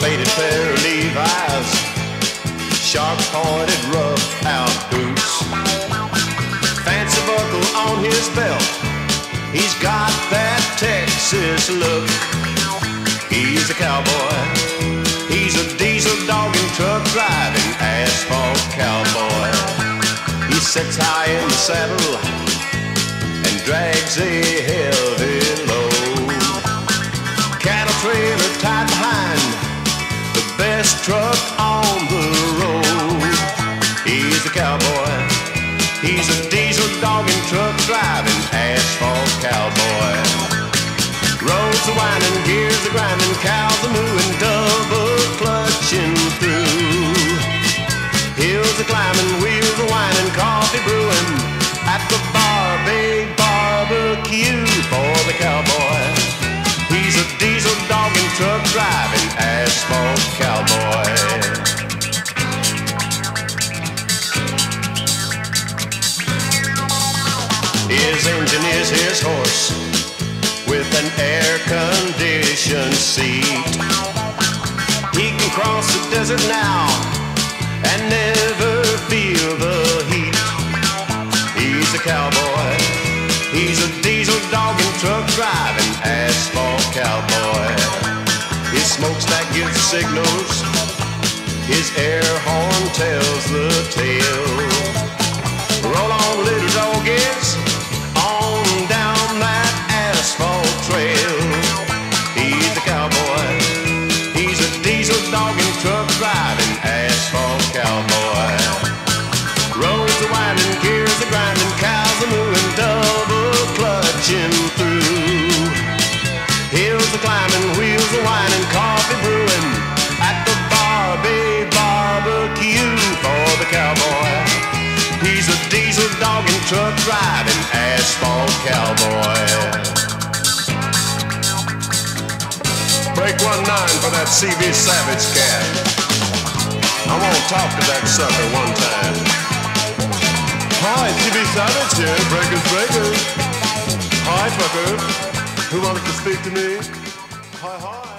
faded pair of Levi's, sharp pointed rough out boots, fancy buckle on his belt. He's got that Texas look. He's a cowboy. He's a diesel dog and truck driving asphalt cowboy. He sits high in the saddle and drags a a diesel dog truck driving asphalt cowboy. Roads are winding, gears are grinding, cows are mooing, double clutching through. Hills are climbing, His engine is his horse with an air conditioned seat. He can cross the desert now and never feel the heat. He's a cowboy. He's a diesel dog and truck driving asphalt cowboy. His smokestack gives signals. His air horn tells the tale. Truck driving asphalt cowboy. Break one nine for that CB Savage cat. I want to talk to that sucker one time. Hi, CB Savage here, Breakers Breakers. Hi, fucker. Who wanted to speak to me? Hi, hi.